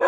Oh!